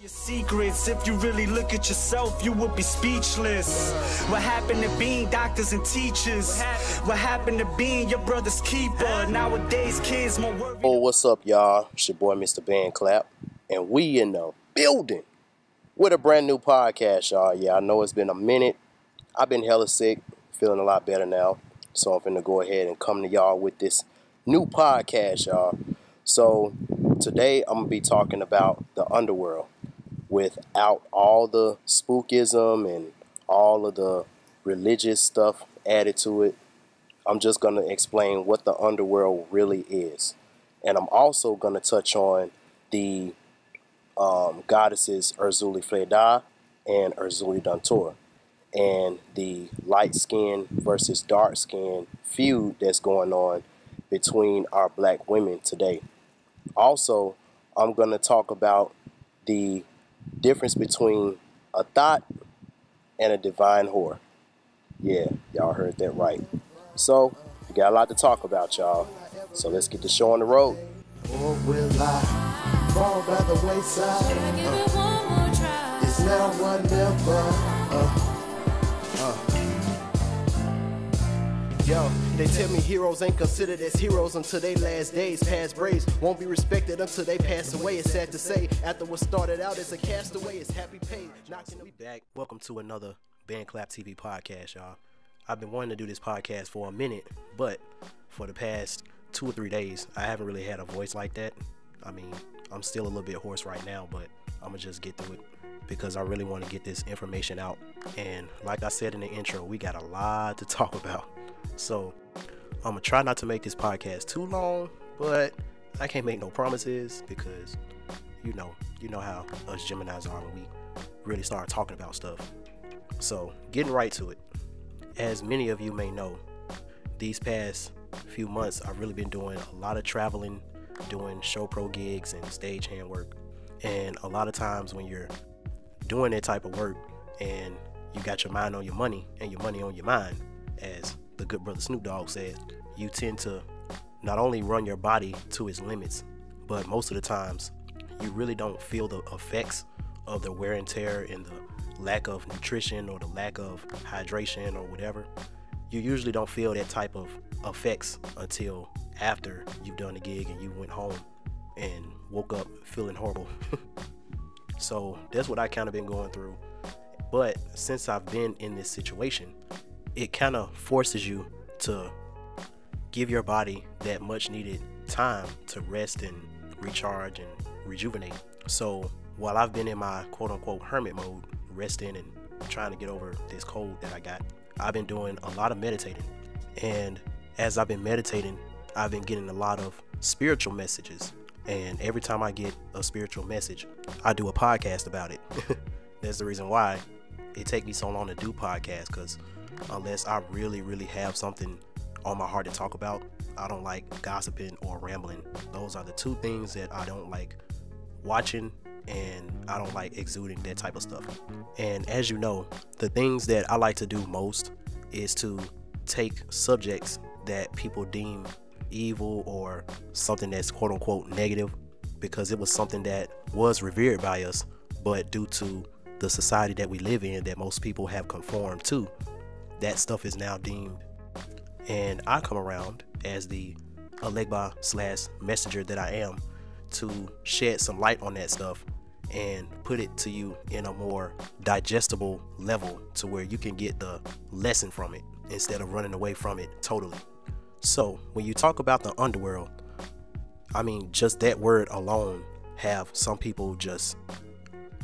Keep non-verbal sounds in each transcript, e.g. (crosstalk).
Your secrets, if you really look at yourself, you would be speechless. What happened to being doctors and teachers? What happened to being your brother's keeper? Nowadays, kids more worried. Oh, what's up, y'all? It's your boy, Mr. Band Clap, and we in the building with a brand new podcast, y'all. Yeah, I know it's been a minute. I've been hella sick, feeling a lot better now. So I'm finna go ahead and come to y'all with this new podcast, y'all. So today I'm gonna be talking about the underworld without all the spookism and all of the religious stuff added to it. I'm just gonna explain what the underworld really is. And I'm also gonna touch on the um, goddesses Erzulie Freda and Erzulie Dantor and the light skin versus dark skin feud that's going on between our black women today. Also, I'm going to talk about the difference between a thot and a divine whore. Yeah, y'all heard that right. So, we got a lot to talk about, y'all. So, let's get the show on the road. Or will I fall by the wayside? Uh, it's now or never. Uh, Yo, they tell me heroes ain't considered as heroes until they last days. Past braves won't be respected until they pass away. It's sad to say, after what started out as a castaway, it's happy paid. Knocking we back. Welcome to another Band Clap TV podcast, y'all. I've been wanting to do this podcast for a minute, but for the past two or three days, I haven't really had a voice like that. I mean, I'm still a little bit hoarse right now, but I'm gonna just get through it because I really want to get this information out. And like I said in the intro, we got a lot to (laughs) talk about. So I'm gonna try not to make this podcast too long, but I can't make no promises because you know, you know how us Geminis are when we really start talking about stuff. So getting right to it. As many of you may know, these past few months I've really been doing a lot of traveling, doing show pro gigs and stagehand work. And a lot of times when you're doing that type of work and you got your mind on your money and your money on your mind, as the good brother Snoop Dogg said, you tend to not only run your body to its limits, but most of the times you really don't feel the effects of the wear and tear and the lack of nutrition or the lack of hydration or whatever. You usually don't feel that type of effects until after you've done the gig and you went home and woke up feeling horrible. (laughs) so that's what I kind of been going through. But since I've been in this situation, it kind of forces you to give your body that much needed time to rest and recharge and rejuvenate. So while I've been in my quote unquote hermit mode, resting and trying to get over this cold that I got, I've been doing a lot of meditating. And as I've been meditating, I've been getting a lot of spiritual messages. And every time I get a spiritual message, I do a podcast about it. (laughs) That's the reason why it takes me so long to do podcasts because unless I really, really have something on my heart to talk about, I don't like gossiping or rambling. Those are the two things that I don't like watching and I don't like exuding that type of stuff. And as you know, the things that I like to do most is to take subjects that people deem evil or something that's quote unquote negative because it was something that was revered by us, but due to the society that we live in that most people have conformed to, that stuff is now deemed. And I come around as the Alegba slash messenger that I am to shed some light on that stuff and put it to you in a more digestible level to where you can get the lesson from it instead of running away from it totally. So, when you talk about the underworld, I mean, just that word alone have some people just,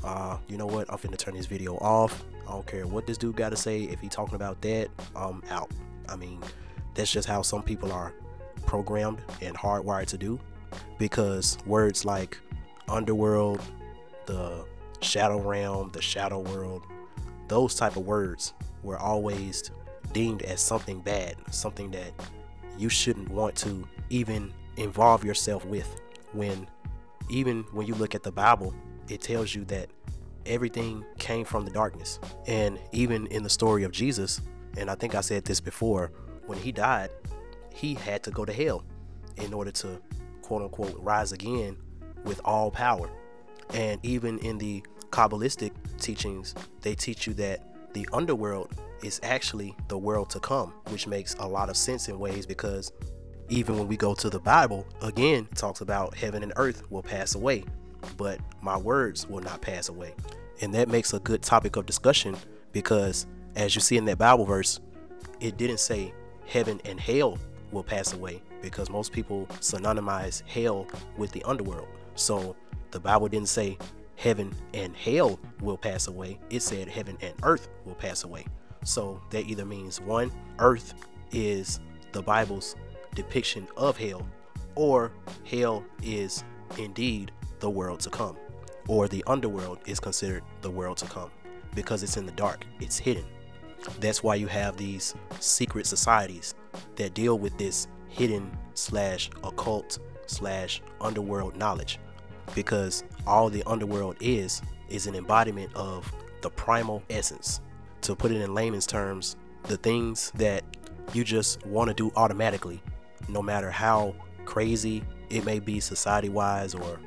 uh, you know what? I'm finna turn this video off. I don't care what this dude got to say. If he talking about that, I'm out. I mean, that's just how some people are programmed and hardwired to do. Because words like underworld, the shadow realm, the shadow world, those type of words were always deemed as something bad, something that you shouldn't want to even involve yourself with. When even when you look at the Bible, it tells you that everything came from the darkness. And even in the story of Jesus, and I think I said this before, when he died, he had to go to hell in order to quote unquote rise again with all power. And even in the Kabbalistic teachings, they teach you that the underworld is actually the world to come, which makes a lot of sense in ways because even when we go to the Bible, again, talks about heaven and earth will pass away, but my words will not pass away. And that makes a good topic of discussion because as you see in that Bible verse, it didn't say heaven and hell will pass away because most people synonymize hell with the underworld. So the Bible didn't say heaven and hell will pass away, it said heaven and earth will pass away. So that either means one, earth is the Bible's depiction of hell, or hell is indeed the world to come, or the underworld is considered the world to come because it's in the dark, it's hidden. That's why you have these secret societies that deal with this hidden slash occult slash underworld knowledge because all the underworld is is an embodiment of the primal essence to put it in layman's terms the things that you just want to do automatically no matter how crazy it may be society wise or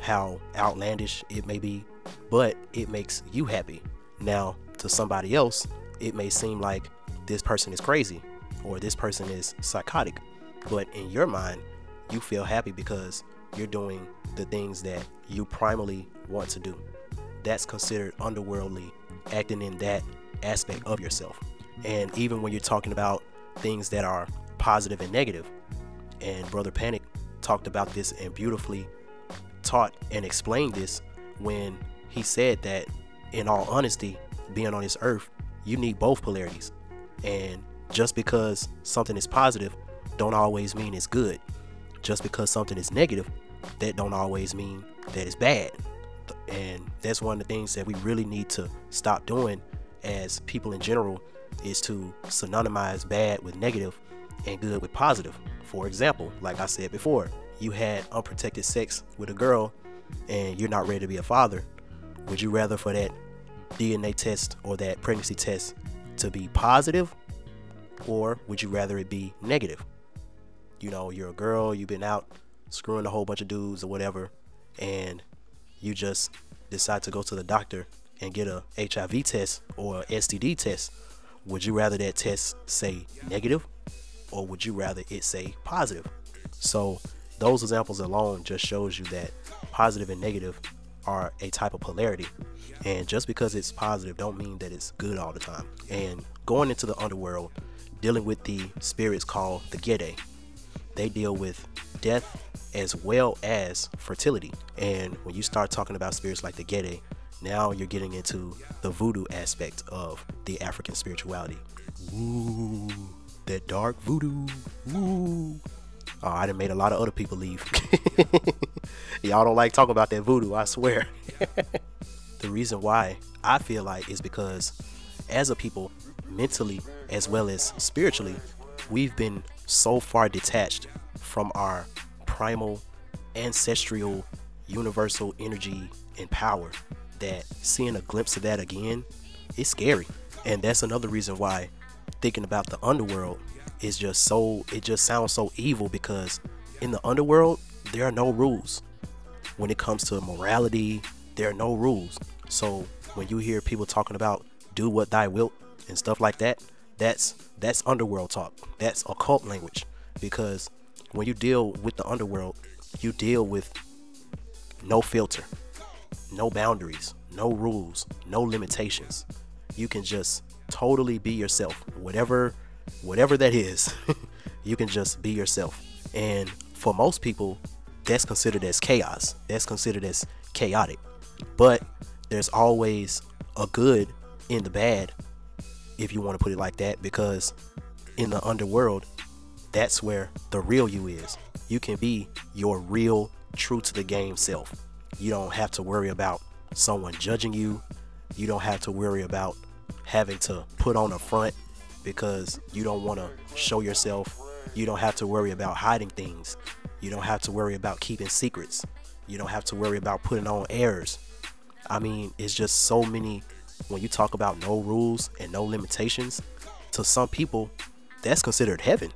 how outlandish it may be but it makes you happy now to somebody else it may seem like this person is crazy or this person is psychotic but in your mind you feel happy because you're doing the things that you primarily want to do. That's considered underworldly, acting in that aspect of yourself. And even when you're talking about things that are positive and negative, and Brother Panic talked about this and beautifully taught and explained this when he said that, in all honesty, being on this earth, you need both polarities. And just because something is positive, don't always mean it's good. Just because something is negative that don't always mean that it's bad. And that's one of the things that we really need to stop doing as people in general is to synonymize bad with negative and good with positive. For example, like I said before, you had unprotected sex with a girl and you're not ready to be a father. Would you rather for that DNA test or that pregnancy test to be positive or would you rather it be negative? You know, you're a girl, you've been out screwing a whole bunch of dudes or whatever, and you just decide to go to the doctor and get a HIV test or STD test, would you rather that test say negative or would you rather it say positive? So those examples alone just shows you that positive and negative are a type of polarity. And just because it's positive don't mean that it's good all the time. And going into the underworld, dealing with the spirits called the Gede, they deal with death as well as fertility. And when you start talking about spirits like the Gede, now you're getting into the voodoo aspect of the African spirituality. Ooh, that dark voodoo. Ooh. Oh, I done made a lot of other people leave. (laughs) Y'all don't like talking about that voodoo, I swear. (laughs) the reason why I feel like is because as a people, mentally as well as spiritually, we've been so far detached from our primal, ancestral, universal energy and power that seeing a glimpse of that again is scary. And that's another reason why thinking about the underworld is just so it just sounds so evil because in the underworld there are no rules. When it comes to morality, there are no rules. So when you hear people talking about do what thy wilt and stuff like that, that's that's underworld talk. That's occult language because when you deal with the underworld, you deal with no filter, no boundaries, no rules, no limitations. You can just totally be yourself. Whatever whatever that is, (laughs) you can just be yourself. And for most people, that's considered as chaos. That's considered as chaotic. But there's always a good in the bad, if you want to put it like that, because in the underworld, that's where the real you is. You can be your real, true to the game self. You don't have to worry about someone judging you. You don't have to worry about having to put on a front because you don't want to show yourself. You don't have to worry about hiding things. You don't have to worry about keeping secrets. You don't have to worry about putting on airs. I mean, it's just so many when you talk about no rules and no limitations. To some people, that's considered heaven.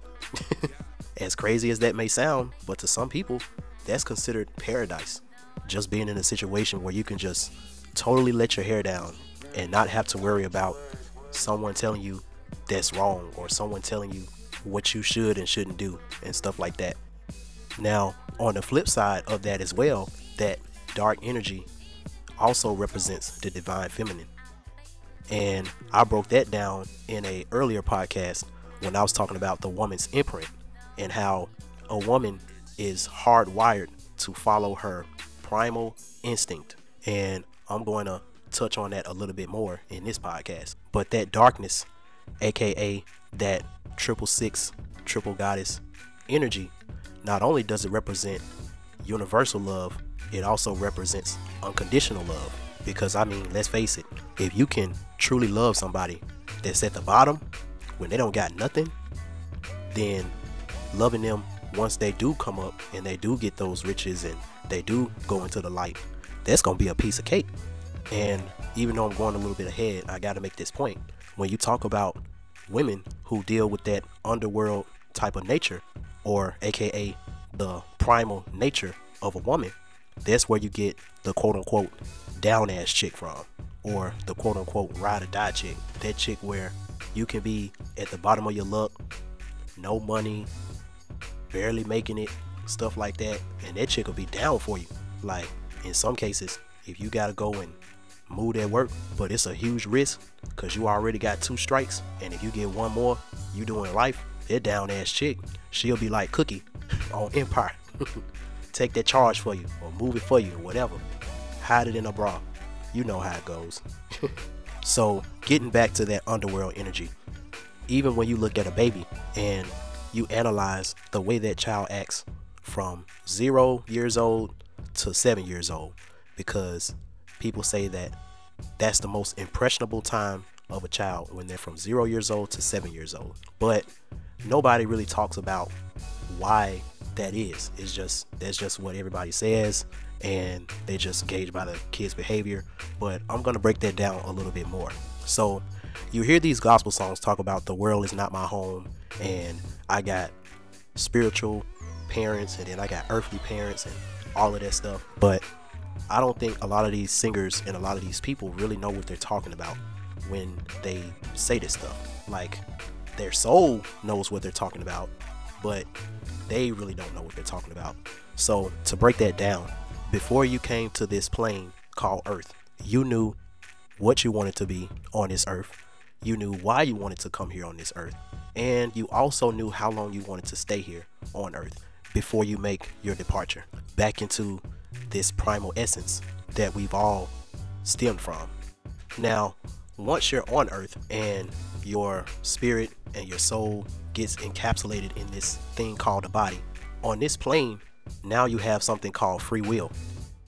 (laughs) as crazy as that may sound, but to some people, that's considered paradise. just being in a situation where you can just totally let your hair down and not have to worry about someone telling you that's wrong or someone telling you what you should and shouldn't do and stuff like that. Now, on the flip side of that as well, that dark energy also represents the divine feminine. And I broke that down in a earlier podcast when I was talking about the woman's imprint and how a woman is hardwired to follow her primal instinct. And I'm going to touch on that a little bit more in this podcast. But that darkness, aka that triple six, triple goddess energy, not only does it represent universal love, it also represents unconditional love. Because I mean, let's face it, if you can truly love somebody that's at the bottom when they don't got nothing, then loving them once they do come up and they do get those riches and they do go into the light, that's gonna be a piece of cake. And even though I'm going a little bit ahead, I gotta make this point. When you talk about women who deal with that underworld type of nature, or aka the primal nature of a woman, that's where you get the quote unquote down ass chick from, or the quote unquote ride or die chick. That chick where you can be at the bottom of your luck, no money, barely making it, stuff like that, and that chick will be down for you. Like in some cases, if you gotta go and move that work, but it's a huge risk because you already got two strikes, and if you get one more, you doing life. That down ass chick, she'll be like Cookie (laughs) on Empire. (laughs) Take that charge for you, or move it for you, or whatever. Hide it in a bra. You know how it goes. (laughs) so, getting back to that underworld energy, even when you look at a baby and you analyze the way that child acts from zero years old to seven years old because people say that that's the most impressionable time of a child when they're from zero years old to seven years old. But nobody really talks about why that is. It's just that's just what everybody says and they just gauge by the kids' behavior. But I'm gonna break that down a little bit more. So you hear these gospel songs talk about the world is not my home and I got spiritual parents and then I got earthly parents and all of that stuff. But I don't think a lot of these singers and a lot of these people really know what they're talking about when they say this stuff. Like their soul knows what they're talking about, but they really don't know what they're talking about. So to break that down, before you came to this plane called Earth, you knew what you wanted to be on this earth. You knew why you wanted to come here on this earth and you also knew how long you wanted to stay here on earth before you make your departure back into this primal essence that we've all stemmed from. Now, once you're on earth and your spirit and your soul gets encapsulated in this thing called a body, on this plane, now you have something called free will.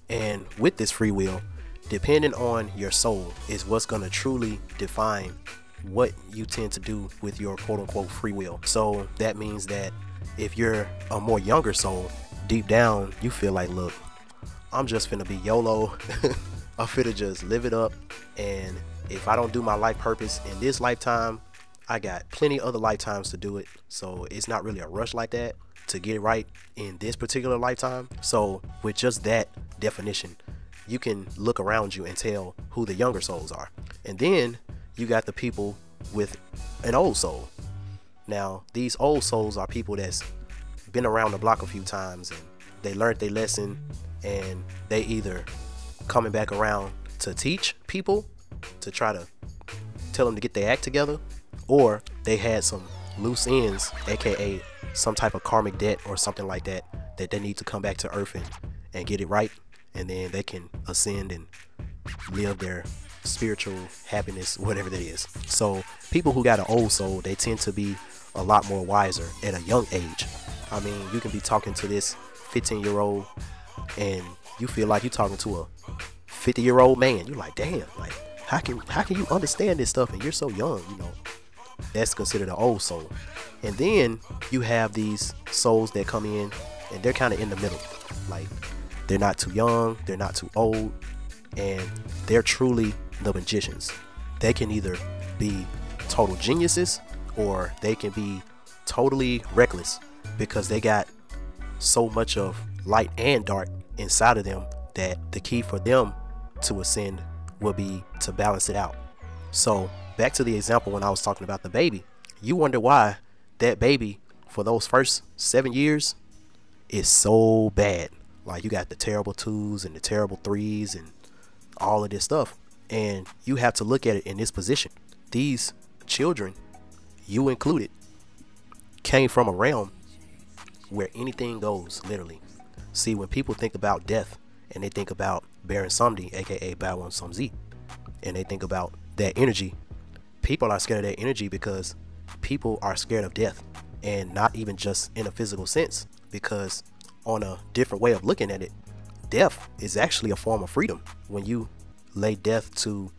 And with this free will, depending on your soul, is what's going to truly define what you tend to do with your quote unquote free will. So that means that if you're a more younger soul, deep down you feel like, look, I'm just finna be YOLO. (laughs) I'm finna just live it up. And if I don't do my life purpose in this lifetime, I got plenty other lifetimes to do it. So it's not really a rush like that to get it right in this particular lifetime. So with just that definition, you can look around you and tell who the younger souls are. And then you got the people with an old soul. Now, these old souls are people that's been around the block a few times and they learned their lesson and they either coming back around to teach people to try to tell them to get their act together or they had some loose ends aka some type of karmic debt or something like that that they need to come back to earth and, and get it right and then they can ascend and live their spiritual happiness, whatever that is. So people who got an old soul, they tend to be a lot more wiser at a young age. I mean, you can be talking to this 15 year old and you feel like you're talking to a 50 year old man. You're like, damn, like how can how can you understand this stuff and you're so young, you know? That's considered an old soul. And then you have these souls that come in and they're kind of in the middle. Like they're not too young, they're not too old, and they're truly the magicians. They can either be total geniuses or they can be totally reckless because they got so much of light and dark inside of them that the key for them to ascend will be to balance it out. So, back to the example when I was talking about the baby, you wonder why that baby for those first seven years is so bad. Like, you got the terrible twos and the terrible threes and all of this stuff. And you have to look at it in this position. These children, you included, came from a realm where anything goes, literally. See, when people think about death and they think about Baron Samedi, aka Baron Samedi, and they think about that energy, people are scared of that energy because people are scared of death and not even just in a physical sense because on a different way of looking at it death is actually a form of freedom. When you lay death to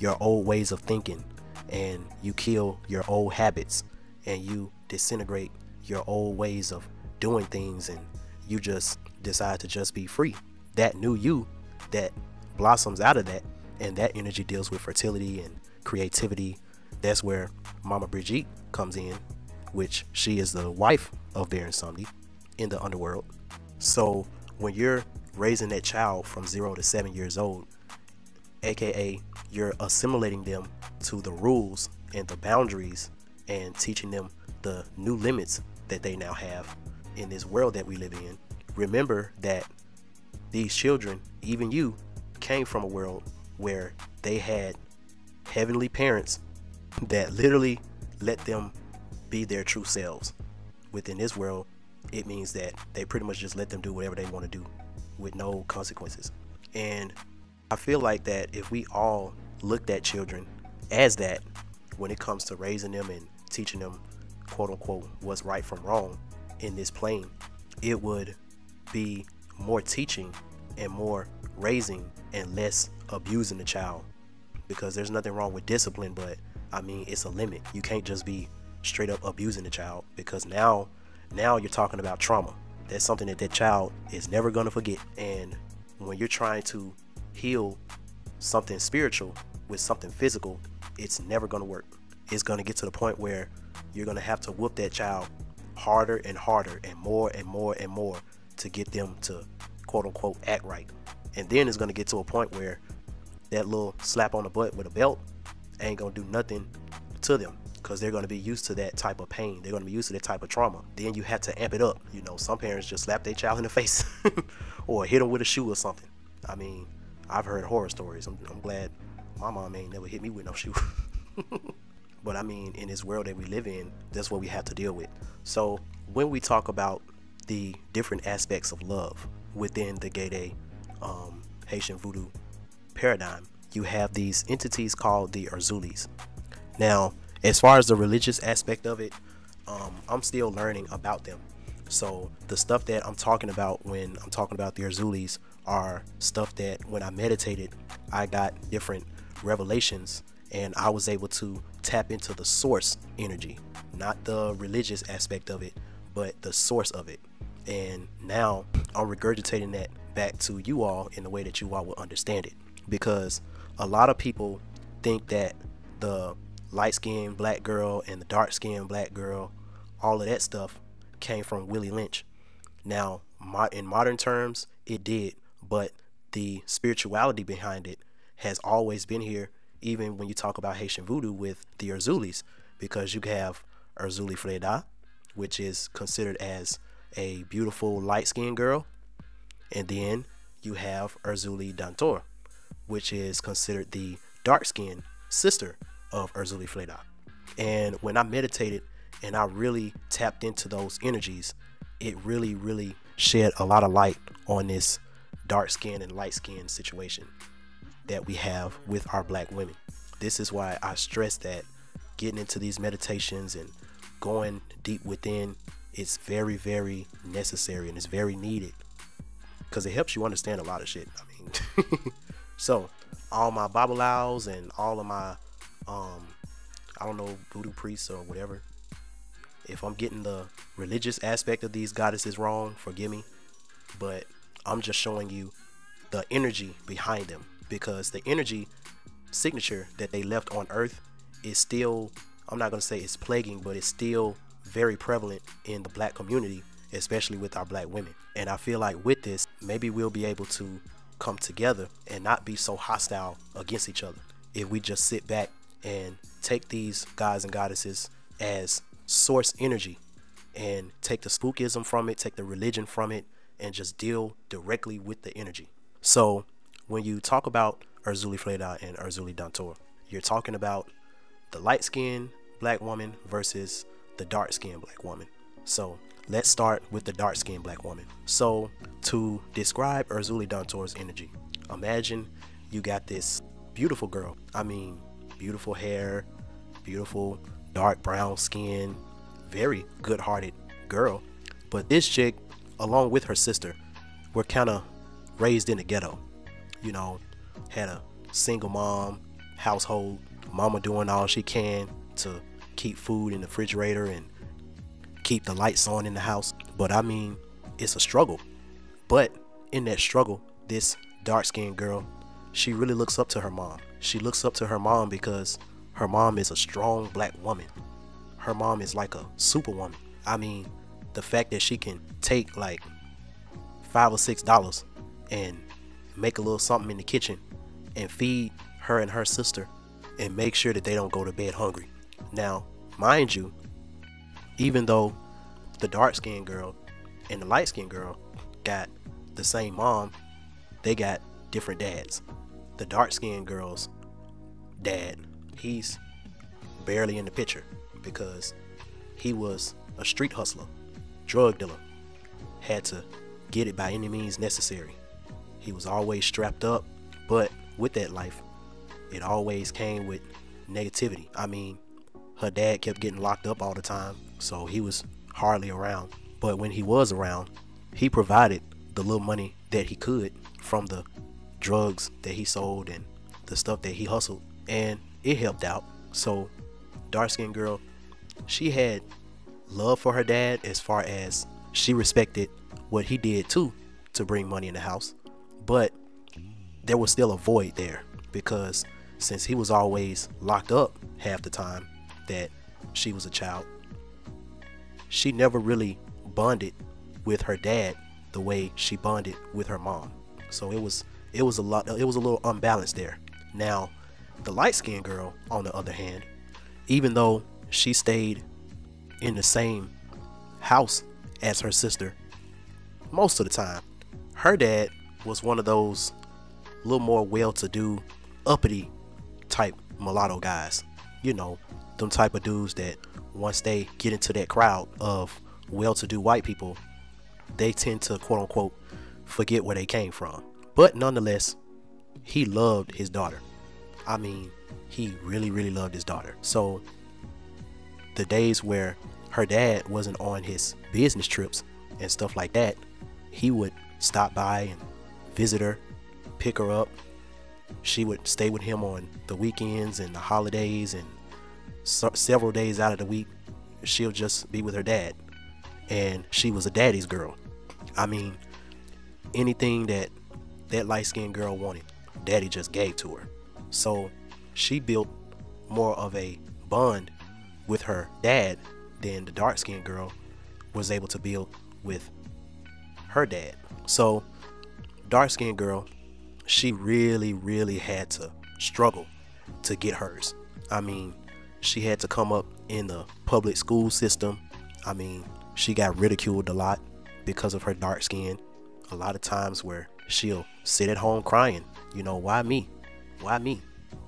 your old ways of thinking and you kill your old habits and you disintegrate your old ways of doing things and you just decide to just be free. That new you that blossoms out of that and that energy deals with fertility and creativity. That's where mama brigitte comes in which she is the wife of baron samedi in the underworld. So when you're raising that child from zero to seven years old aka you're assimilating them to the rules and the boundaries and teaching them the new limits that they now have in this world that we live in. Remember that these children, even you, came from a world where they had heavenly parents that literally let them be their true selves. Within this world, it means that they pretty much just let them do whatever they want to do with no consequences. And I feel like that if we all looked at children as that when it comes to raising them and teaching them quote unquote what's right from wrong in this plane, it would be more teaching and more raising and less abusing the child because there's nothing wrong with discipline but I mean it's a limit. You can't just be straight up abusing the child because now now you're talking about trauma. That's something that that child is never going to forget and when you're trying to heal something spiritual with something physical, it's never going to work. It's going to get to the point where you're going to have to whoop that child harder and harder and more and more and more to get them to quote unquote act right. And then it's going to get to a point where that little slap on the butt with a belt ain't going to do nothing to them because they're going to be used to that type of pain. They're going to be used to that type of trauma. Then you have to amp it up. You know, some parents just slap their child in the (laughs) face (laughs) or hit them with a shoe or something. I mean, I've heard horror stories. I'm, I'm glad my mom ain't never hit me with no shoe. (laughs) but I mean, in this world that we live in, that's what we have to deal with. So when we talk about the different aspects of love within the Gede um, Haitian voodoo paradigm, you have these entities called the Erzulis. Now, as far as the religious aspect of it, um, I'm still learning about them. So the stuff that I'm talking about when I'm talking about the Erzulis are stuff that when I meditated, I got different revelations and I was able to tap into the source energy, not the religious aspect of it, but the source of it. And now I'm regurgitating that back to you all in the way that you all will understand it. Because a lot of people think that the light skinned black girl and the dark skinned black girl, all of that stuff came from Willie Lynch. Now, in modern terms, it did, but the spirituality behind it has always been here, even when you talk about Haitian voodoo with the Erzulis, because you have Erzuli Freda, which is considered as a beautiful light skinned girl, and then you have Erzuli Dantor, which is considered the dark skinned sister of Erzuli Freda. And when I meditated and I really tapped into those energies, it really, really shed a lot of light on this dark skin and light skin situation that we have with our black women. This is why I stress that getting into these meditations and going deep within is very, very necessary and it's very needed because it helps you understand a lot of shit. I mean, (laughs) so all my babalaos and all of my, um, I don't know, voodoo priests or whatever. If I'm getting the religious aspect of these goddesses wrong, forgive me. But I'm just showing you the energy behind them because the energy signature that they left on earth is still I'm not going to say it's plaguing but it's still very prevalent in the black community especially with our black women and I feel like with this maybe we'll be able to come together and not be so hostile against each other if we just sit back and take these gods and goddesses as source energy and take the spookism from it, take the religion from it, and just deal directly with the energy. So when you talk about Erzulie Freda and Erzulie Dantor, you're talking about the light skinned black woman versus the dark skinned black woman. So let's start with the dark skinned black woman. So to describe Erzulie Dantor's energy, imagine you got this beautiful girl. I mean, beautiful hair, beautiful dark brown skin, very good hearted girl. But this chick, along with her sister, were kind of raised in the ghetto. You know, had a single mom household, mama doing all she can to keep food in the refrigerator and keep the lights on in the house. But I mean, it's a struggle. But in that struggle, this dark skinned girl, she really looks up to her mom. She looks up to her mom because her mom is a strong black woman. Her mom is like a superwoman. I mean, the fact that she can take like five or six dollars and make a little something in the kitchen and feed her and her sister and make sure that they don't go to bed hungry. Now, mind you, even though the dark skinned girl and the light skinned girl got the same mom, they got different dads. The dark skinned girl's dad, he's barely in the picture because he was a street hustler, drug dealer, had to get it by any means necessary. He was always strapped up, but with that life, it always came with negativity. I mean, her dad kept getting locked up all the time, so he was hardly around. But when he was around, he provided the little money that he could from the drugs that he sold and the stuff that he hustled, and it helped out. So, dark skinned girl, she had love for her dad as far as she respected what he did too to bring money in the house. But there was still a void there because since he was always locked up half the time that she was a child, she never really bonded with her dad the way she bonded with her mom. So it was it was a lot it was a little unbalanced there. Now, the light-skinned girl on the other hand, even though she stayed in the same house as her sister most of the time, her dad was one of those little more well-to-do, uppity type mulatto guys. You know, them type of dudes that once they get into that crowd of well-to-do white people, they tend to quote unquote forget where they came from. But nonetheless, he loved his daughter. I mean, he really, really loved his daughter. So the days where her dad wasn't on his business trips and stuff like that, he would stop by and visit her, pick her up. She would stay with him on the weekends and the holidays and so several days out of the week. She'll just be with her dad. And she was a daddy's girl. I mean, anything that that light skinned girl wanted, daddy just gave to her. So she built more of a bond with her dad than the dark skinned girl was able to build with her dad. So, dark skinned girl, she really, really had to struggle to get hers. I mean, she had to come up in the public school system. I mean, she got ridiculed a lot because of her dark skin. A lot of times where she'll sit at home crying, you know, why me? Why me?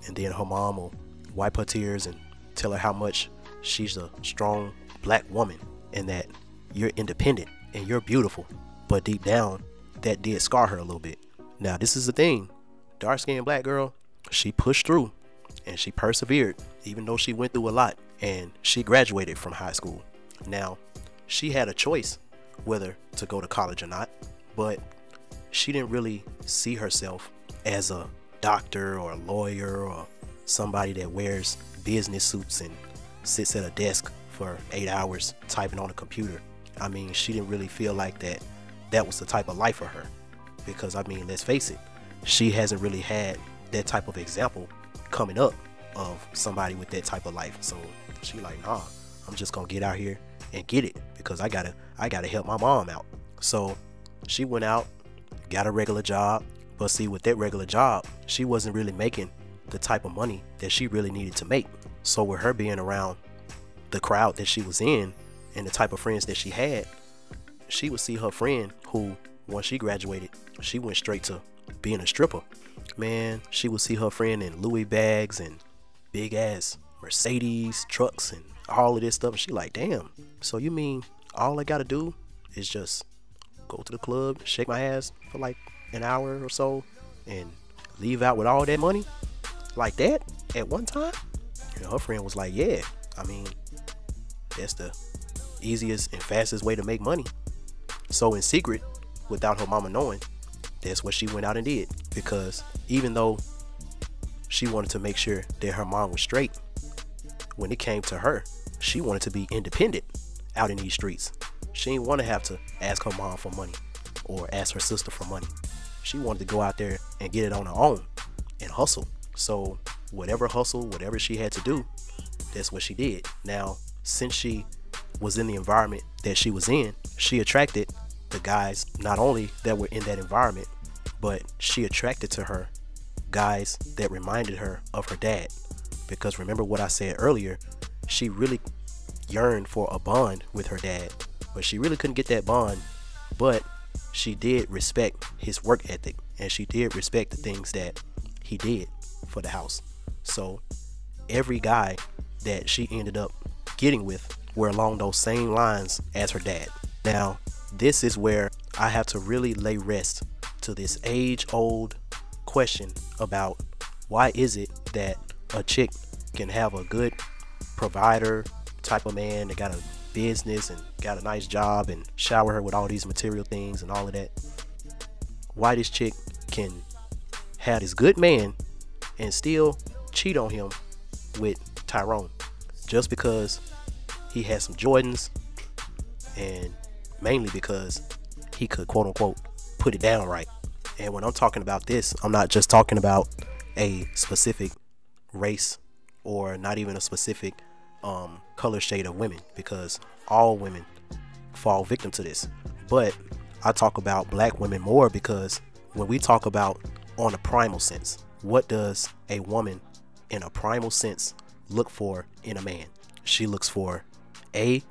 And then her mom will wipe her tears and tell her how much she's a strong black woman and that you're independent and you're beautiful. But deep down, that did scar her a little bit. Now, this is the thing dark skinned black girl, she pushed through and she persevered, even though she went through a lot and she graduated from high school. Now, she had a choice whether to go to college or not, but she didn't really see herself as a doctor or a lawyer or somebody that wears business suits and sits at a desk for eight hours typing on a computer. I mean, she didn't really feel like that that was the type of life for her. Because I mean, let's face it, she hasn't really had that type of example coming up of somebody with that type of life. So she like, nah, I'm just gonna get out here and get it because I gotta I gotta help my mom out. So she went out, got a regular job. But see, with that regular job, she wasn't really making the type of money that she really needed to make. So with her being around the crowd that she was in and the type of friends that she had, she would see her friend who, once she graduated, she went straight to being a stripper. Man, she would see her friend in Louis bags and big ass Mercedes trucks and all of this stuff. And she like, damn. So you mean all I gotta do is just go to the club, shake my ass for like an hour or so, and leave out with all that money like that at one time? And her friend was like, yeah. I mean, that's the easiest and fastest way to make money. So in secret, without her mama knowing, that's what she went out and did. Because even though she wanted to make sure that her mom was straight, when it came to her, she wanted to be independent out in these streets. She didn't want to have to ask her mom for money or ask her sister for money. She wanted to go out there and get it on her own and hustle. So whatever hustle, whatever she had to do, that's what she did. Now, since she was in the environment that she was in, she attracted the guys not only that were in that environment, but she attracted to her guys that reminded her of her dad. Because remember what I said earlier, she really yearned for a bond with her dad, but she really couldn't get that bond. But she did respect his work ethic and she did respect the things that he did for the house. So every guy that she ended up getting with were along those same lines as her dad. Now, this is where I have to really lay rest to this age old question about why is it that a chick can have a good provider type of man that got a business and got a nice job and shower her with all these material things and all of that. Why this chick can have this good man and still cheat on him with Tyrone just because he had some Jordans and mainly because he could quote unquote put it down right. And when I'm talking about this, I'm not just talking about a specific race or not even a specific um, color shade of women because all women fall victim to this. But I talk about black women more because when we talk about on a primal sense, what does a woman in a primal sense look for in a man? She looks for a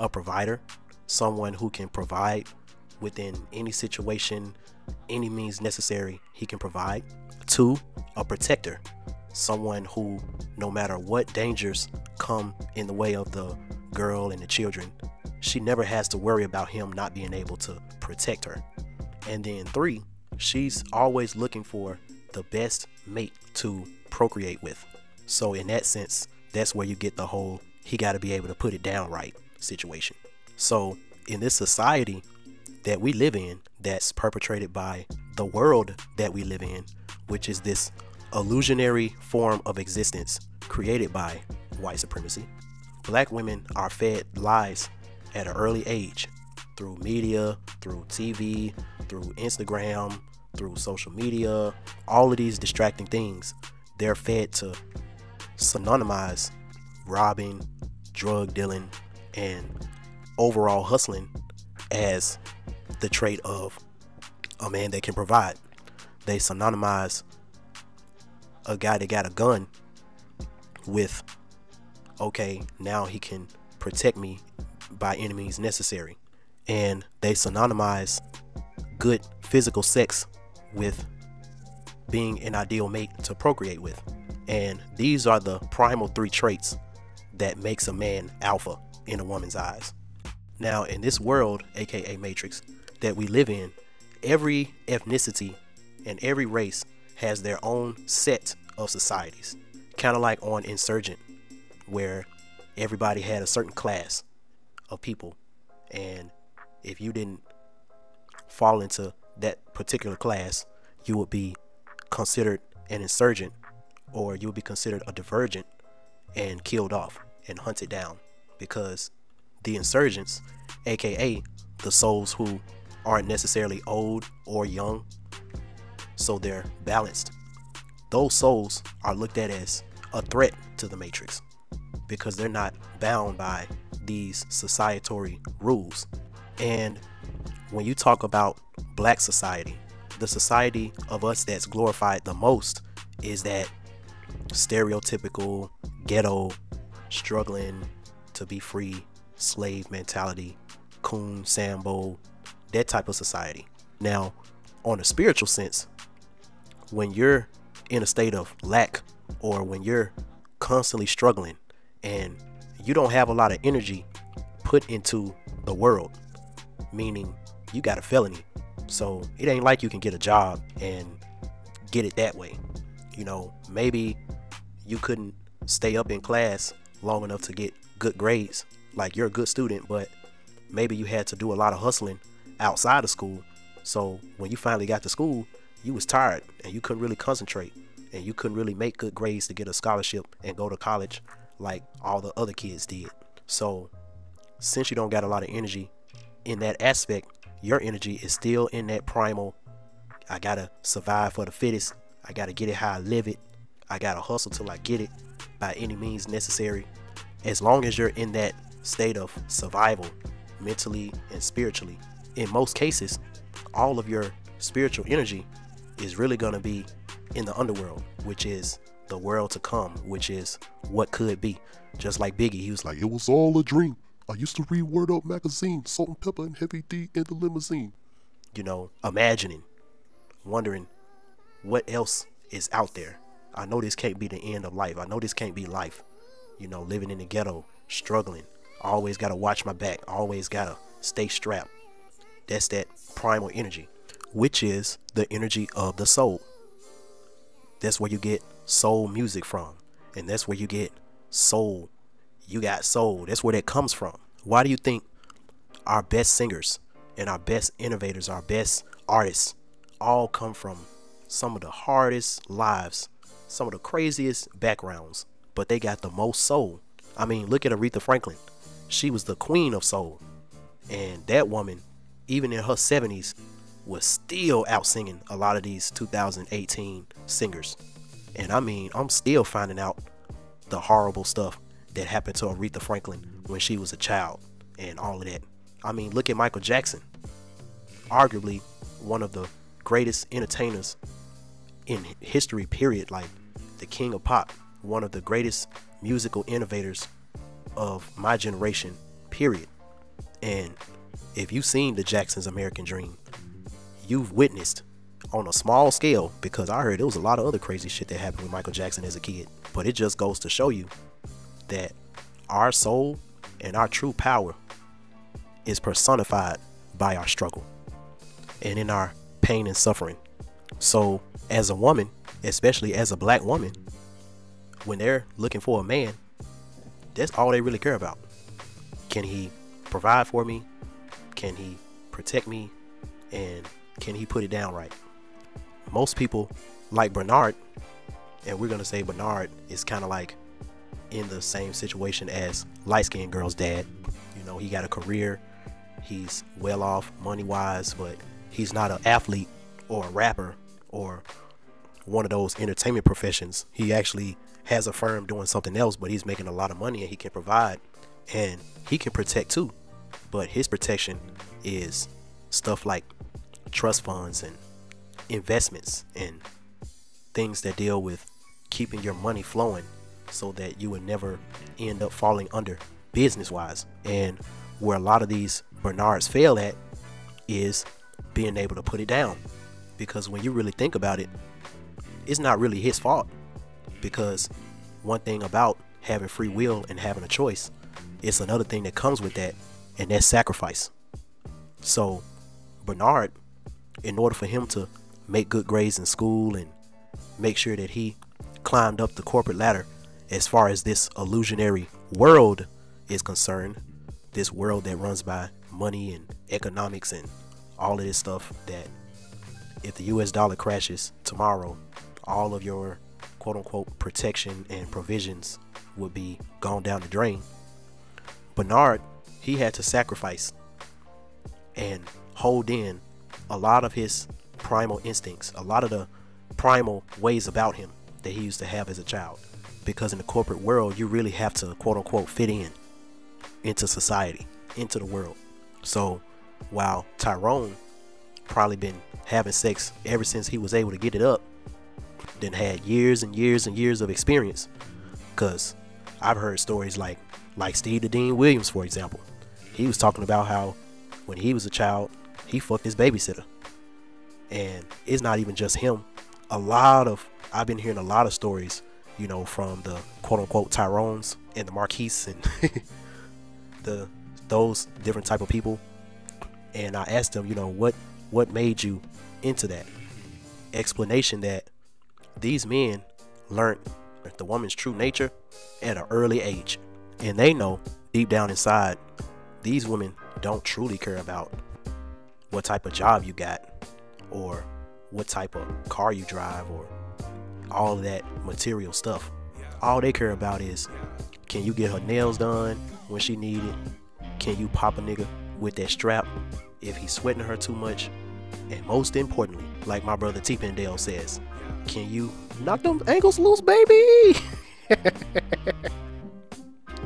a provider, someone who can provide within any situation, any means necessary, he can provide. Two, a protector, someone who, no matter what dangers come in the way of the girl and the children, she never has to worry about him not being able to protect her. And then three, she's always looking for the best mate to procreate with. So, in that sense, that's where you get the whole he got to be able to put it down right situation. So, in this society that we live in, that's perpetrated by the world that we live in, which is this illusionary form of existence created by white supremacy. Black women are fed lies at an early age through media, through TV, through Instagram, through social media, all of these distracting things. They're fed to synonymize robbing, drug dealing, and overall hustling as the trait of a man that can provide. They synonymize a guy that got a gun with okay, now he can protect me by any means necessary. And they synonymize good physical sex with being an ideal mate to procreate with. And these are the primal three traits that makes a man alpha in a woman's eyes. Now, in this world, aka Matrix, that we live in, every ethnicity and every race has their own set of societies. Kind of like on Insurgent, where everybody had a certain class of people. And if you didn't fall into that particular class, you would be considered an insurgent or you would be considered a divergent and killed off and hunted down because the insurgents, aka the souls who aren't necessarily old or young, so they're balanced. Those souls are looked at as a threat to the Matrix because they're not bound by these societory rules. And when you talk about black society, the society of us that's glorified the most is that stereotypical ghetto struggling to be free slave mentality coon sambo that type of society. Now on a spiritual sense when you're in a state of lack or when you're constantly struggling and you don't have a lot of energy put into the world meaning you got a felony. So it ain't like you can get a job and get it that way. You know maybe you couldn't stay up in class long enough to get good grades like you're a good student but maybe you had to do a lot of hustling outside of school. So when you finally got to school you was tired and you couldn't really concentrate and you couldn't really make good grades to get a scholarship and go to college like all the other kids did. So since you don't got a lot of energy in that aspect your energy is still in that primal i gotta survive for the fittest. I gotta get it how i live it i gotta hustle till i get it by any means necessary as long as you're in that state of survival mentally and spiritually in most cases all of your spiritual energy is really going to be in the underworld which is the world to come which is what could be just like biggie he was like It was all a dream. I used to read Word Up magazine, Salt-n-Pepa and Heavy D in the limousine. you know, imagining, wondering what else is out there. I know this can't be the end of life. I know this can't be life. You know, living in the ghetto, struggling. Always got to watch my back. Always got to stay strapped. That's that primal energy, which is the energy of the soul. That's where you get soul music from. And that's where you get soul. You got soul. That's where that comes from. Why do you think our best singers and our best innovators, our best artists, all come from some of the hardest lives, some of the craziest backgrounds, but they got the most soul. I mean, look at Aretha Franklin. She was the queen of soul. And that woman, even in her 70s, was still out singing a lot of these 2018 singers. And I mean, I'm still finding out the horrible stuff that happened to Aretha Franklin when she was a child and all of that. I mean, look at Michael Jackson, arguably one of the greatest entertainers in history, period. Like the king of pop, one of the greatest musical innovators of my generation, period. And if you've seen the Jackson's American Dream, you've witnessed on a small scale because I heard there was a lot of other crazy shit that happened with Michael Jackson as a kid. But it just goes to show you that our soul and our true power is personified by our struggle and in our pain and suffering. So, as a woman, especially as a black woman, when they're looking for a man, that's all they really care about. Can he provide for me? Can he protect me? And can he put it down right? Most people like Bernard, and we're gonna say Bernard is kind of like in the same situation as light skinned girl's dad. You know, he got a career, he's well off money wise, but he's not an athlete or a rapper or one of those entertainment professions. He actually has a firm doing something else, but he's making a lot of money and he can provide and he can protect too. But his protection is stuff like trust funds and investments and things that deal with keeping your money flowing so that you would never end up falling under business wise. And where a lot of these Bernards fail at is being able to put it down. Because when you really think about it, it's not really his fault. Because one thing about having free will and having a choice, it's another thing that comes with that, and that's sacrifice. So, Bernard, in order for him to make good grades in school and make sure that he climbed up the corporate ladder as far as this illusionary world is concerned, this world that runs by money and economics and all of this stuff that if the US dollar crashes tomorrow, all of your quote unquote protection and provisions would be gone down the drain. Bernard, he had to sacrifice and hold in a lot of his primal instincts, a lot of the primal ways about him that he used to have as a child. Because in the corporate world, you really have to quote unquote fit in into society, into the world. So while Tyrone probably been having sex ever since he was able to get it up, then had years and years and years of experience. Cause I've heard stories like like Steve the Dean Williams, for example. He was talking about how when he was a child, he fucked his babysitter. And it's not even just him. A lot of I've been hearing a lot of stories, you know, from the quote unquote Tyrones and the Marquise and (laughs) the those different type of people. And I asked them, you know, what what made you into that? Explanation that these men learned the woman's true nature at an early age. And they know deep down inside, these women don't truly care about what type of job you got or what type of car you drive or all of that material stuff. All they care about is can you get her nails done when she need it? Can you pop a nigga with that strap if he's sweating her too much? And most importantly, like my brother T Pendale says, can you knock them ankles loose, baby? (laughs)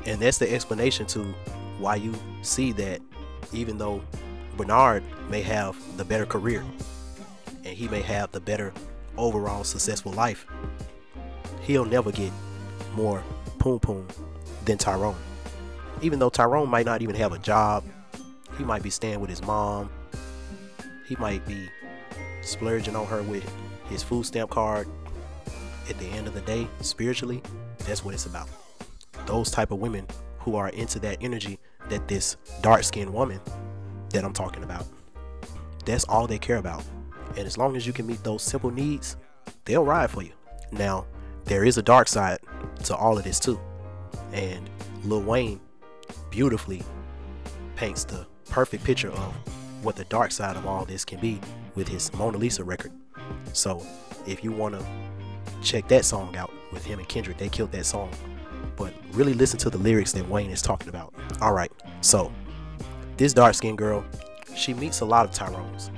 and that's the explanation to why you see that even though Bernard may have the better career and he may have the better overall successful life, he'll never get more poom poom than Tyrone. Even though Tyrone might not even have a job, he might be staying with his mom, he might be splurging on her with his food stamp card. At the end of the day, spiritually, that's what it's about. Those type of women who are into that energy that this dark skinned woman that I'm talking about, that's all they care about. And as long as you can meet those simple needs, they'll ride for you. Now, there is a dark side to all of this too. And Lil Wayne beautifully paints the perfect picture of what the dark side of all this can be with his Mona Lisa record. So, if you want to check that song out with him and Kendrick, they killed that song. But really listen to the lyrics that Wayne is talking about. All right, so this dark skinned girl, she meets a lot of Tyrones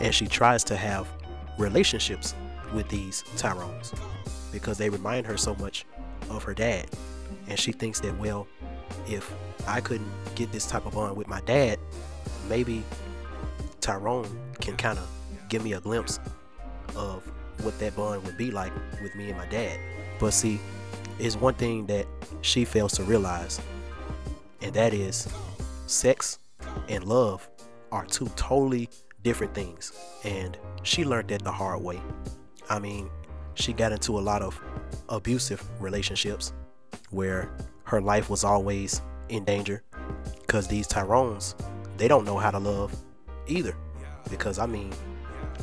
and she tries to have relationships with these Tyrones because they remind her so much of her dad. And she thinks that, well, if I couldn't get this type of bond with my dad, maybe Tyrone can kind of give me a glimpse of what that bond would be like with me and my dad. But see, it's one thing that she fails to realize, and that is sex and love are two totally different things. And she learned that the hard way. I mean, she got into a lot of abusive relationships where her life was always in danger because these Tyrones, they don't know how to love either. Because I mean,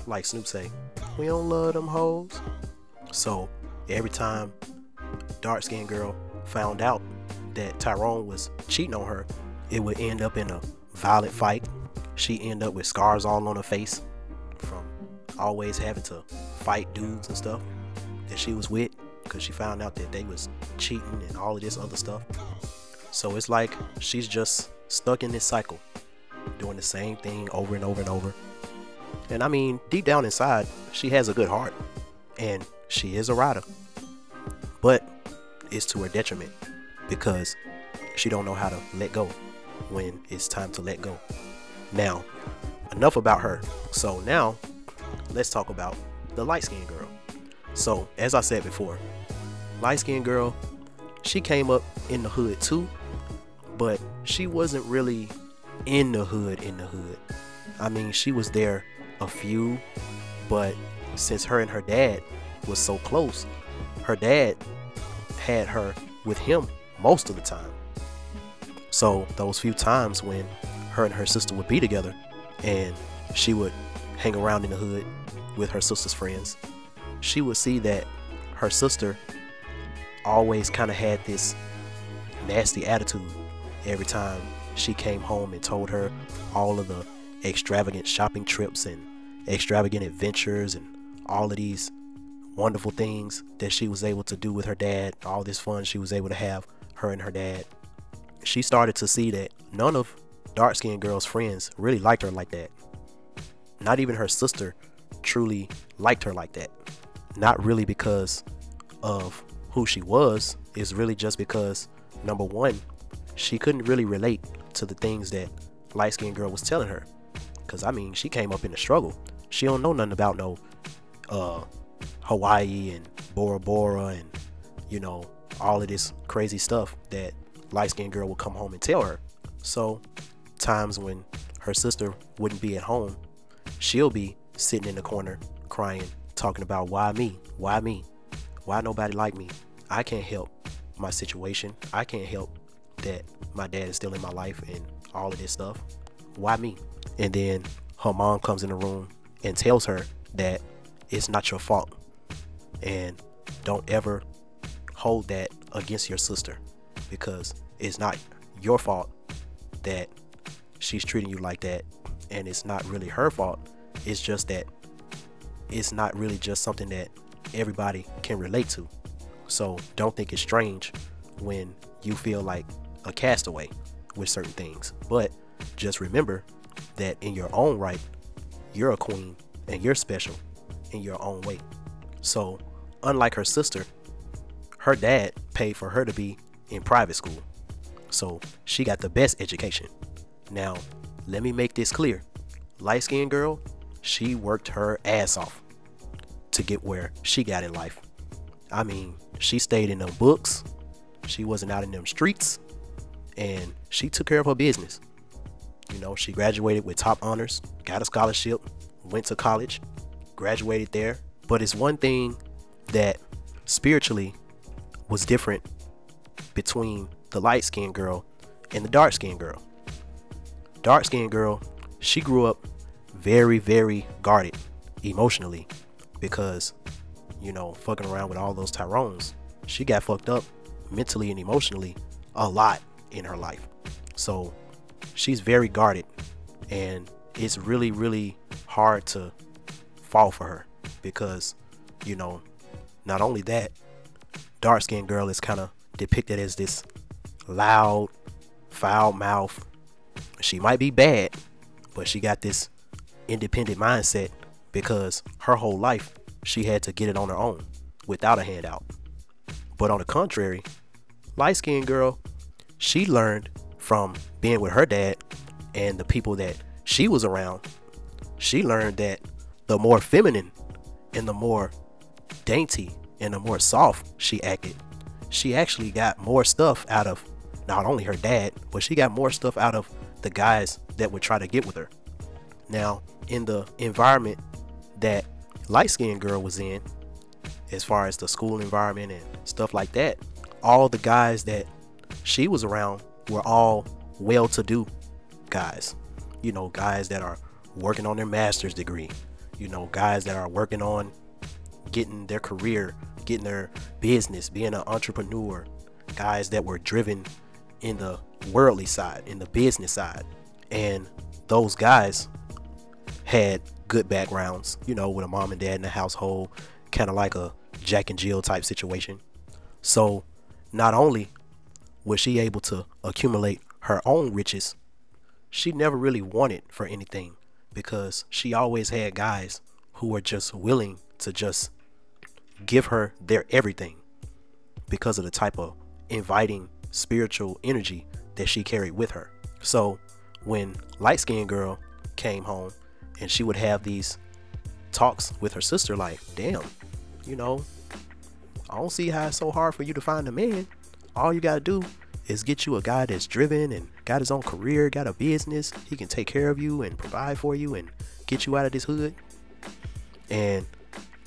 like Snoop say, we don't love them hoes. So every time dark skinned girl found out that Tyrone was cheating on her, it would end up in a violent fight. She end up with scars all on her face from always having to fight dudes and stuff that she was with because she found out that they was cheating and all of this other stuff. So it's like she's just stuck in this cycle, doing the same thing over and over and over. And I mean, deep down inside, she has a good heart and she is a rider. But it's to her detriment because she don't know how to let go when it's time to let go. Now, enough about her. So now, let's talk about the light skinned girl. So, as I said before, light skinned girl, she came up in the hood too, but she wasn't really in the hood in the hood. I mean, she was there a few, but since her and her dad was so close, her dad had her with him most of the time. So those few times when her and her sister would be together and she would hang around in the hood with her sister's friends, she would see that her sister always kind of had this nasty attitude every time she came home and told her all of the extravagant shopping trips and extravagant adventures and all of these wonderful things that she was able to do with her dad, all this fun she was able to have, her and her dad. She started to see that none of dark skinned girl's friends really liked her like that. Not even her sister truly liked her like that. Not really because of who she was, it's really just because number one, she couldn't really relate to the things that light skinned girl was telling her Cause I mean, she came up in the struggle. She don't know nothing about no uh Hawaii and Bora Bora and you know all of this crazy stuff that light skinned girl would come home and tell her. So times when her sister wouldn't be at home, she'll be sitting in the corner crying, talking about why me, why me, why nobody like me. I can't help my situation. I can't help that my dad is still in my life and all of this stuff. Why me? And then her mom comes in the room and tells her that it's not your fault. And don't ever hold that against your sister because it's not your fault that she's treating you like that and it's not really her fault it's just that it's not really just something that everybody can relate to so don't think it's strange when you feel like a castaway with certain things. But just remember that in your own right you're a queen and you're special in your own way. So unlike her sister her dad paid for her to be in private school. So she got the best education. Now, let me make this clear. Light skinned girl, she worked her ass off to get where she got in life. I mean, she stayed in them books, she wasn't out in them streets, and she took care of her business. You know, she graduated with top honors, got a scholarship, went to college, graduated there. But it's one thing that spiritually was different between the light skinned girl and the dark skinned girl dark skinned girl, she grew up very, very guarded emotionally because, you know, fucking around with all those Tyrones, she got fucked up mentally and emotionally a lot in her life. So she's very guarded and it's really, really hard to fall for her because, you know, not only that, dark skinned girl is kind of depicted as this loud, foul mouth, she might be bad, but she got this independent mindset because her whole life she had to get it on her own without a handout. But on the contrary, light skinned girl, she learned from being with her dad and the people that she was around. She learned that the more feminine and the more dainty and the more soft she acted, she actually got more stuff out of not only her dad, but she got more stuff out of the guys that would try to get with her. Now, in the environment that light skinned girl was in, as far as the school environment and stuff like that, all the guys that she was around were all well to do guys. You know, guys that are working on their master's degree, you know, guys that are working on getting their career, getting their business, being an entrepreneur, guys that were driven in the worldly side, in the business side. And those guys had good backgrounds, you know, with a mom and dad in the household, kind of like a Jack and Jill type situation. So not only was she able to accumulate her own riches, she never really wanted for anything because she always had guys who were just willing to just give her their everything because of the type of inviting spiritual energy that she carried with her. So when light skinned girl came home and she would have these talks with her sister, like, damn, you know, I don't see how it's so hard for you to find a man. All you gotta do is get you a guy that's driven and got his own career, got a business. He can take care of you and provide for you and get you out of this hood. And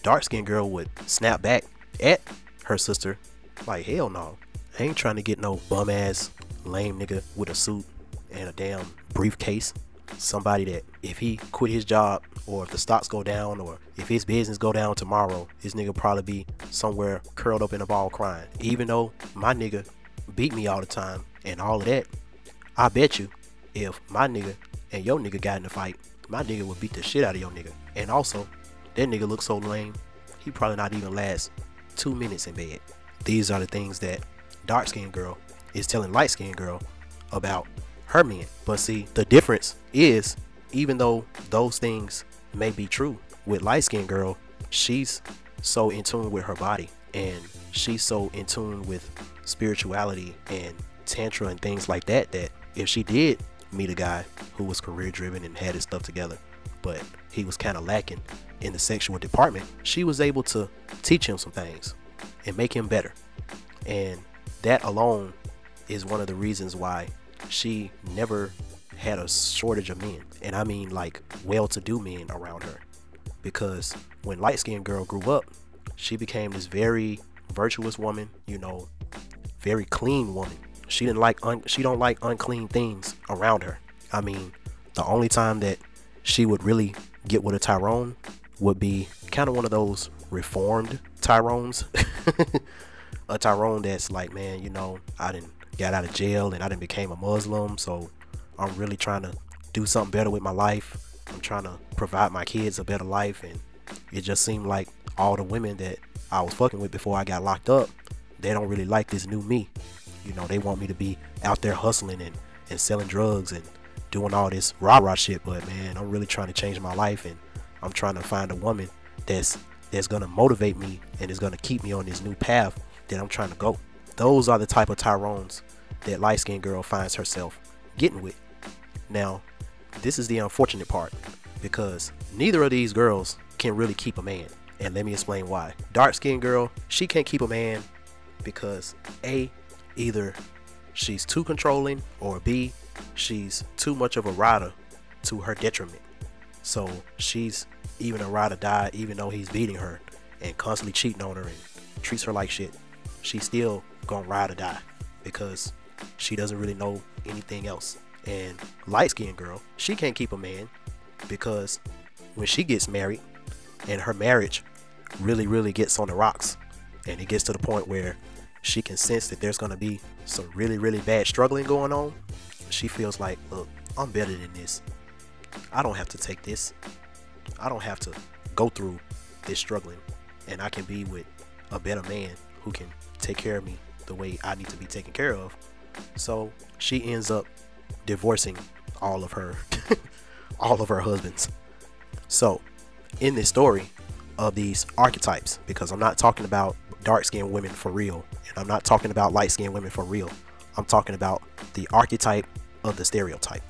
dark skinned girl would snap back at her sister, like, hell no. I ain't trying to get no bum ass lame nigga with a suit and a damn briefcase. Somebody that if he quit his job or if the stocks go down or if his business go down tomorrow, his nigga probably be somewhere curled up in a ball crying. Even though my nigga beat me all the time and all of that, I bet you if my nigga and your nigga got in a fight, my nigga would beat the shit out of your nigga. And also, that nigga looks so lame, he probably not even last two minutes in bed. These are the things that dark skinned girl is telling light skinned girl about her men. But see, the difference is even though those things may be true with light skinned girl, she's so in tune with her body and she's so in tune with spirituality and tantra and things like that that if she did meet a guy who was career driven and had his stuff together, but he was kind of lacking in the sexual department, she was able to teach him some things and make him better. And that alone is one of the reasons why she never had a shortage of men. And I mean like well to do men around her. Because when light skinned girl grew up, she became this very virtuous woman, you know, very clean woman. She didn't like un- she don't like unclean things around her. I mean, the only time that she would really get with a Tyrone would be kind of one of those reformed Tyrones. (laughs) a Tyrone that's like, man, you know, I didn't got out of jail and I didn't became a Muslim, so I'm really trying to do something better with my life. I'm trying to provide my kids a better life and it just seemed like all the women that I was fucking with before I got locked up, they don't really like this new me. You know, they want me to be out there hustling and, and selling drugs and doing all this rah rah shit, but man, I'm really trying to change my life and I'm trying to find a woman that's that's gonna motivate me and is gonna keep me on this new path that I'm trying to go. Those are the type of Tyrones that light skinned girl finds herself getting with. Now, this is the unfortunate part because neither of these girls can really keep a man. And let me explain why. Dark skinned girl, she can't keep a man because A, either she's too controlling or B, she's too much of a rider to her detriment. So she's even a ride or die, even though he's beating her and constantly cheating on her and treats her like shit. She's still gonna ride or die because she doesn't really know anything else. And light skinned girl, she can't keep a man because when she gets married and her marriage really, really gets on the rocks and it gets to the point where she can sense that there's gonna be some really, really bad struggling going on, she feels like, look, I'm better than this. I don't have to take this. I don't have to go through this struggling. And I can be with a better man who can take care of me the way I need to be taken care of. So she ends up divorcing all of her (laughs) all of her husbands. So in this story of these archetypes, because I'm not talking about dark skinned women for real, and I'm not talking about light skinned women for real. I'm talking about the archetype of the stereotype.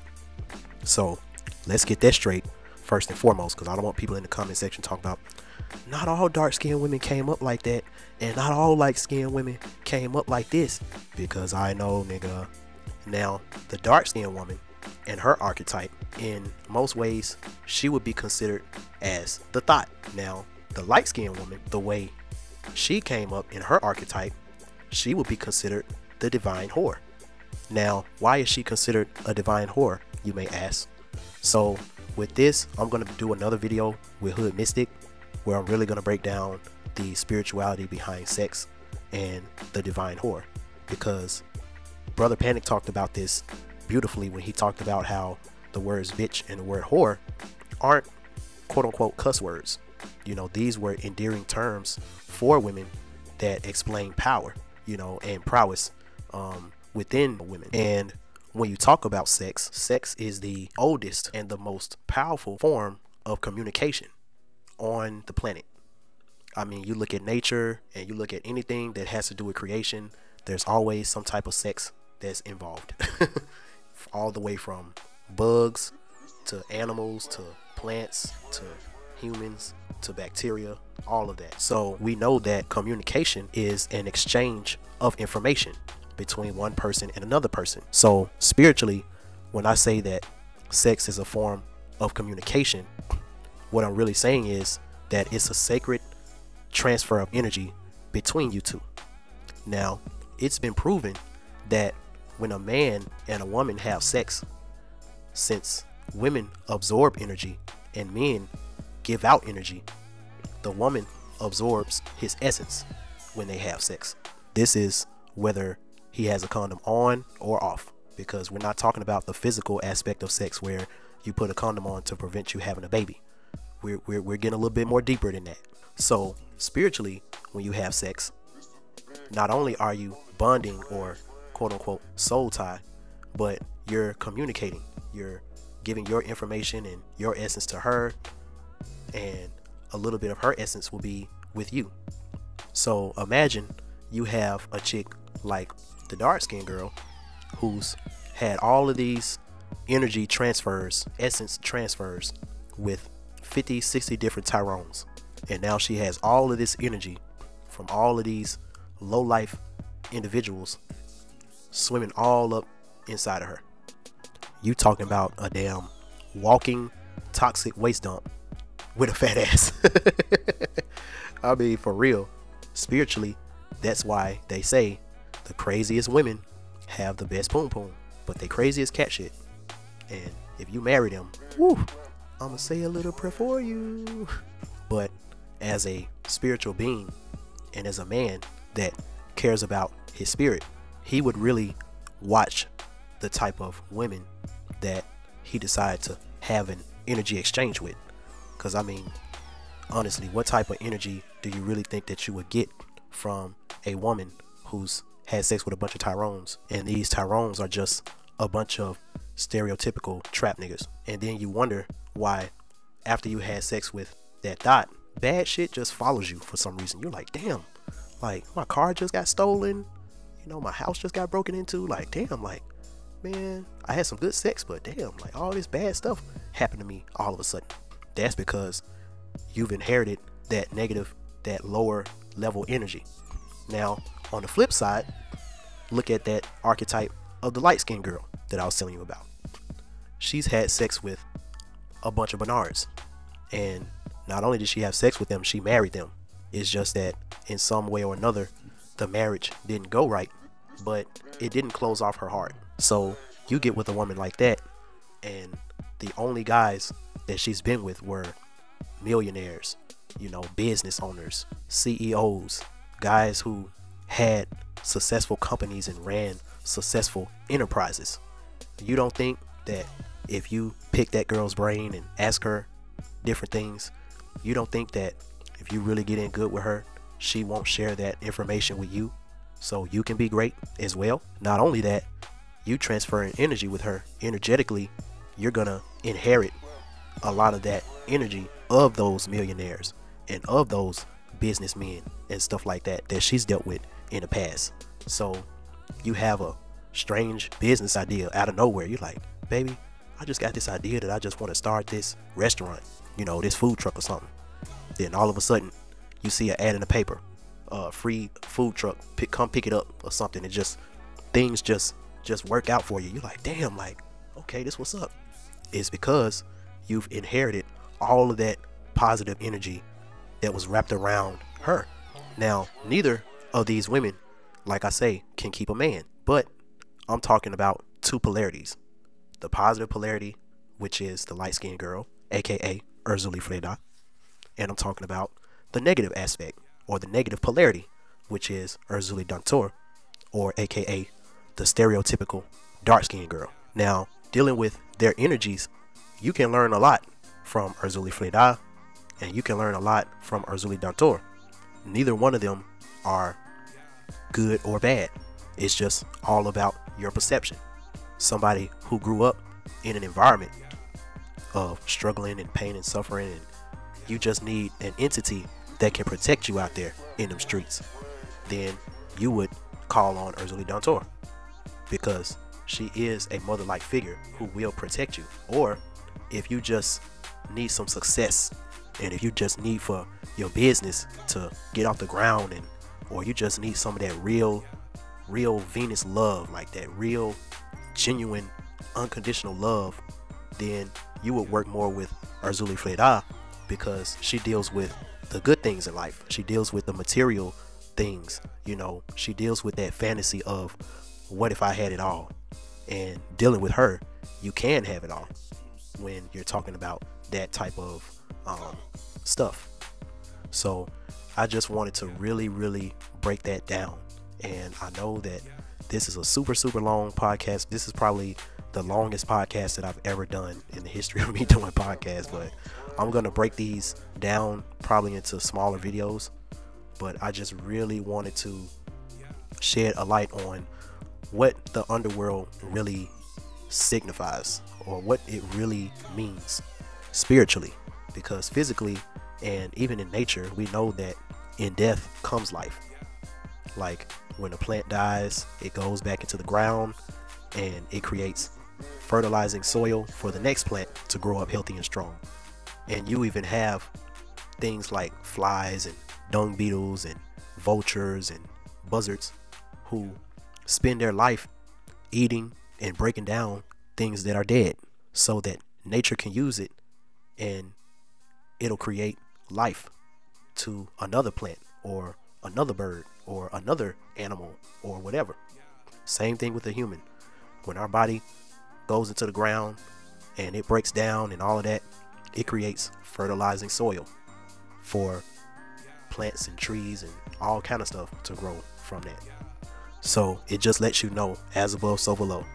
So let's get that straight first and foremost, because I don't want people in the comment section talking about not all dark skinned women came up like that, and not all light skinned women came up like this. Because I know, nigga. Now, the dark skinned woman and her archetype, in most ways, she would be considered as the thot. Now, the light skinned woman, the way she came up in her archetype, she would be considered the divine whore. Now, why is she considered a divine whore, you may ask? So, with this, I'm going to do another video with Hood Mystic where I'm really going to break down the spirituality behind sex and the divine whore because Brother Panic talked about this beautifully when he talked about how the words bitch and the word whore aren't quote unquote cuss words. You know, these were endearing terms for women that explain power, you know, and prowess um, within women. And when you talk about sex, sex is the oldest and the most powerful form of communication on the planet. I mean, you look at nature and you look at anything that has to do with creation, there's always some type of sex that's involved. (laughs) All the way from bugs to animals to plants to humans to bacteria, all of that. So we know that communication is an exchange of information between one person and another person. So spiritually, when I say that sex is a form of communication, what I'm really saying is that it's a sacred transfer of energy between you two. Now, it's been proven that when a man and a woman have sex, since women absorb energy and men give out energy, the woman absorbs his essence when they have sex. This is whether he has a condom on or off because we're not talking about the physical aspect of sex where you put a condom on to prevent you having a baby. We're, we're, we're getting a little bit more deeper than that. So, spiritually, when you have sex, not only are you bonding or quote unquote soul tie, but you're communicating. You're giving your information and your essence to her, and a little bit of her essence will be with you. So imagine you have a chick like the dark skinned girl who's had all of these energy transfers, essence transfers with 50, 60 different Tyrones. And now she has all of this energy from all of these low life individuals swimming all up inside of her. You talking about a damn walking toxic waste dump with a fat (laughs) ass. I mean, for real. Spiritually, that's why they say the craziest women have the best poom poom, but they crazy as cat shit. And if you marry them, woo, I'ma say a little prayer for you. But as a spiritual being and as a man that cares about his spirit, he would really watch the type of women that he decided to have an energy exchange with. Because, I mean, honestly, what type of energy do you really think that you would get from a woman who's had sex with a bunch of Tyrones? And these Tyrones are just a bunch of stereotypical trap niggas. And then you wonder why, after you had sex with that thot, bad shit just follows you for some reason. You're like, damn, like my car just got stolen. You know, my house just got broken into. Like, damn, like, man, I had some good sex, but damn, like all this bad stuff happened to me all of a sudden. That's because you've inherited that negative, that lower level energy. Now, on the flip side, look at that archetype of the light skinned girl that I was telling you about. She's had sex with a bunch of Bernards. And not only did she have sex with them, she married them. It's just that in some way or another, the marriage didn't go right, but it didn't close off her heart. So you get with a woman like that, and the only guys that she's been with were millionaires, you know, business owners, CEOs, guys who had successful companies and ran successful enterprises. You don't think that if you pick that girl's brain and ask her different things, you don't think that if you really get in good with her, she won't share that information with you so you can be great as well. Not only that, you transferring energy with her energetically, you're gonna inherit a lot of that energy of those millionaires and of those businessmen and stuff like that that she's dealt with in the past. So you have a strange business idea out of nowhere. You're like, baby, I just got this idea that I just want to start this restaurant, you know, this food truck or something. Then all of a sudden, you see an ad in the paper, uh, free food truck, pick, come pick it up or something. It just things just just work out for you. You're like, damn, like, okay, this what's up. It's because you've inherited all of that positive energy that was wrapped around her. Now, neither of these women, like I say, can keep a man, but I'm talking about two polarities. The positive polarity, which is the light skinned girl, aka Erzulie Freda, and I'm talking about the negative aspect, or the negative polarity, which is Erzulie Dantor, or aka the stereotypical dark skinned girl. Now, dealing with their energies, you can learn a lot from Erzulie Freda, and you can learn a lot from Erzulie Dantor. Neither one of them are good or bad. It's just all about your perception. Somebody who grew up in an environment of struggling and pain and suffering, and you just need an entity that can protect you out there in them streets, then you would call on Erzulie Dantor because she is a mother like figure who will protect you. Or if you just need some success and if you just need for your business to get off the ground and or you just need some of that real real Venus love like that real genuine unconditional love then you would work more with Erzulie Freda because she deals with the good things in life she deals with the material things you know she deals with that fantasy of what if I had it all? And dealing with her, you can have it all when you're talking about that type of um, stuff. So I just wanted to really, really break that down. And I know that this is a super, super long podcast. This is probably the longest podcast that I've ever done in the history of me (laughs) doing podcasts, but I'm going to break these down probably into smaller videos. But I just really wanted to shed a light on what the underworld really signifies or what it really means spiritually because physically and even in nature we know that in death comes life like when a plant dies it goes back into the ground and it creates fertilizing soil for the next plant to grow up healthy and strong. And you even have things like flies and dung beetles and vultures and buzzards who spend their life eating and breaking down things that are dead so that nature can use it and it'll create life to another plant or another bird or another animal or whatever. Same thing with the human. When our body goes into the ground and it breaks down and all of that, it creates fertilizing soil for plants and trees and all kind of stuff to grow from that. So it just lets you know, as above, so below.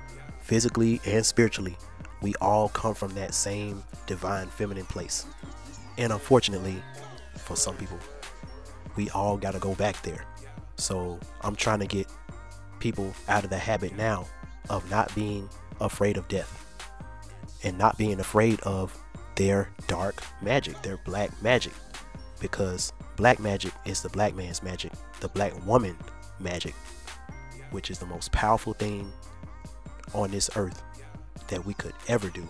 Physically and spiritually, we all come from that same divine feminine place. And unfortunately, for some people, we all got to go back there. So I'm trying to get people out of the habit now of not being afraid of death and not being afraid of their dark magic, their black magic. Because black magic is the black man's magic, the black woman magic, which is the most powerful thing on this earth that we could ever do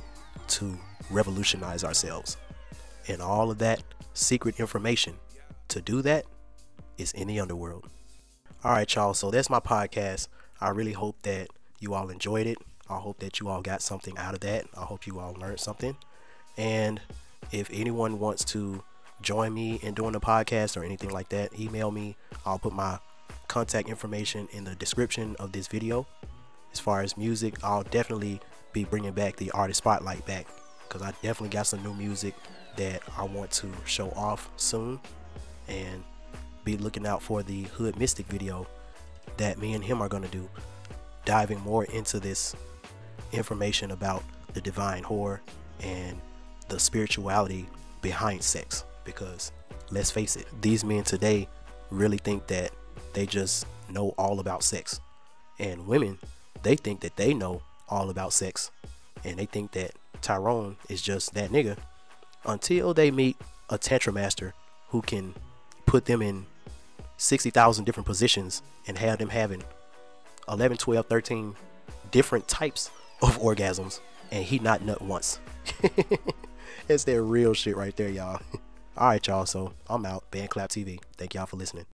to revolutionize ourselves. And all of that secret information to do that is in the underworld. All right, y'all. So that's my podcast. I really hope that you all enjoyed it. I hope that you all got something out of that. I hope you all learned something. And if anyone wants to join me in doing the podcast or anything like that, email me. I'll put my contact information in the description of this video. As far as music, I'll definitely be bringing back the artist spotlight back because I definitely got some new music that I want to show off soon and be looking out for the Hood Mystic video that me and him are going to do diving more into this information about the divine whore and the spirituality behind sex because let's face it these men today really think that they just know all about sex and women they think that they know all about sex and they think that Tyrone is just that nigga until they meet a tantra master who can put them in 60,000 different positions and have them having 11, 12, 13 different types of orgasms and he not nut once. (laughs) That's that real shit right there, y'all. (laughs) All right, y'all. So I'm out. Band Clap TV. Thank y'all for listening.